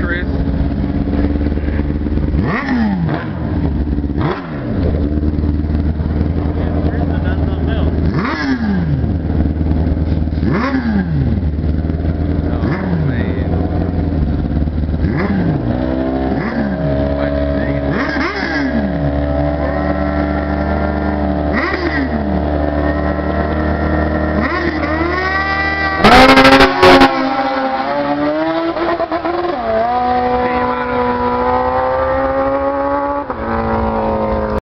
accurate